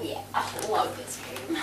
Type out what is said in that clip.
Oh, yeah, I love this game.